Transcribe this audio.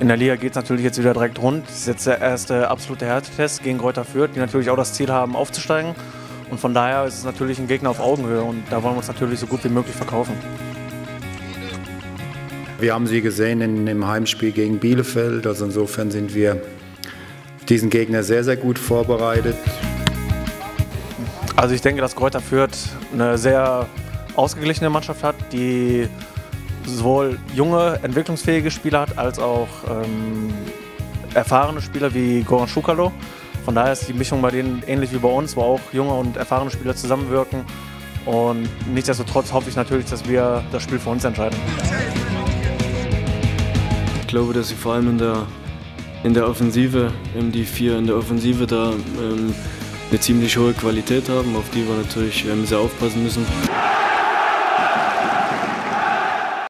In der Liga geht es natürlich jetzt wieder direkt rund. Das ist jetzt der erste absolute Härtetest gegen Kräuter Fürth, die natürlich auch das Ziel haben, aufzusteigen. Und von daher ist es natürlich ein Gegner auf Augenhöhe und da wollen wir uns natürlich so gut wie möglich verkaufen. Wir haben sie gesehen in, im Heimspiel gegen Bielefeld. Also insofern sind wir diesen Gegner sehr, sehr gut vorbereitet. Also ich denke, dass Kräuter Fürth eine sehr ausgeglichene Mannschaft hat, die sowohl junge, entwicklungsfähige Spieler hat, als auch ähm, erfahrene Spieler wie Goran Schukalo. Von daher ist die Mischung bei denen ähnlich wie bei uns, wo auch junge und erfahrene Spieler zusammenwirken. Und nichtsdestotrotz hoffe ich natürlich, dass wir das Spiel für uns entscheiden. Ich glaube, dass sie vor allem in der, in der Offensive, die vier in der Offensive da ähm, eine ziemlich hohe Qualität haben, auf die wir natürlich ähm, sehr aufpassen müssen.